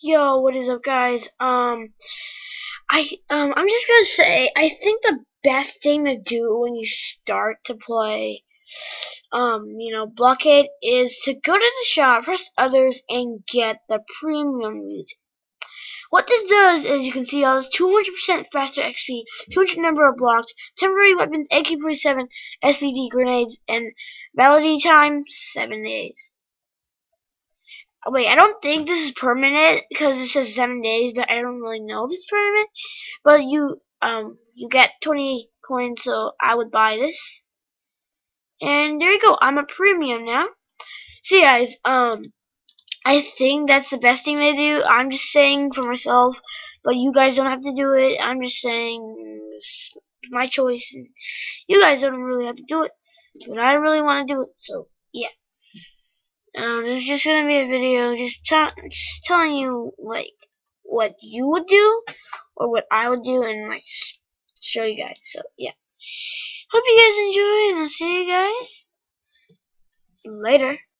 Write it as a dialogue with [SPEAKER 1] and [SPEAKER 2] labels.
[SPEAKER 1] Yo, what is up, guys? Um, I um, I'm just gonna say, I think the best thing to do when you start to play, um, you know, Blockade is to go to the shop, press others, and get the premium music. What this does is you can see all this 200% faster XP, 200 number of blocks, temporary weapons, AK-47, SVD grenades, and validity time 7 days. Wait, I don't think this is permanent because it says seven days, but I don't really know if it's permanent. But you um you get 20 coins, so I would buy this. And there you go. I'm a premium now. See, guys, um, I think that's the best thing to do. I'm just saying for myself, but you guys don't have to do it. I'm just saying my choice, you guys don't really have to do it. But I really want to do it, so yeah. Um, this is just gonna be a video just, just telling you like what you would do or what I would do and like show you guys. So yeah. Hope you guys enjoy and I'll see you guys later.